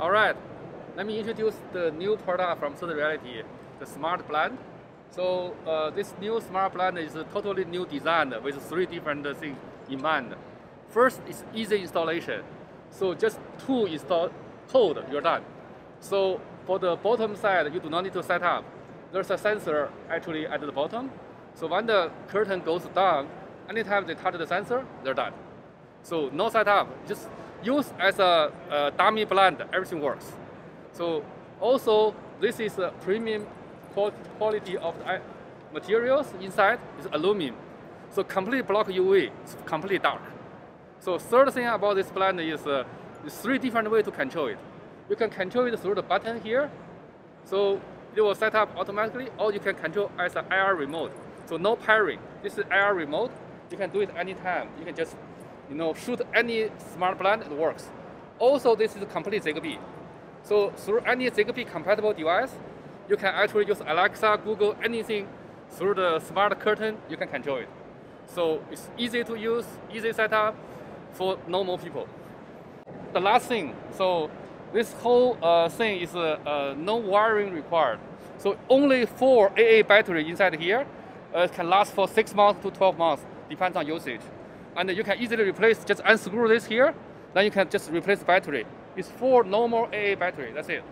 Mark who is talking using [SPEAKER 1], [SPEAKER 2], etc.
[SPEAKER 1] All right, let me introduce the new product from Third Reality, the Smart Blind. So uh, this new Smart Blind is a totally new design with three different things in mind. First is easy installation. So just two install code, you're done. So for the bottom side, you do not need to set up. There's a sensor actually at the bottom. So when the curtain goes down, anytime they touch the sensor, they're done. So no setup, just use as a, a dummy blind, everything works. So also, this is a premium quality of the materials inside is aluminum. So completely block UV, it's completely dark. So third thing about this blind is uh, three different ways to control it. You can control it through the button here. So it will set up automatically, or you can control as an IR remote. So no pairing. This is IR remote. You can do it anytime. You can just you know, shoot any smart blind, it works. Also, this is complete Zigbee. So through any Zigbee compatible device, you can actually use Alexa, Google, anything through the smart curtain, you can control it. So it's easy to use, easy setup for normal people. The last thing, so this whole uh, thing is uh, uh, no wiring required. So only four AA battery inside here uh, can last for six months to 12 months, depends on usage and you can easily replace, just unscrew this here, then you can just replace the battery. It's four normal AA battery, that's it.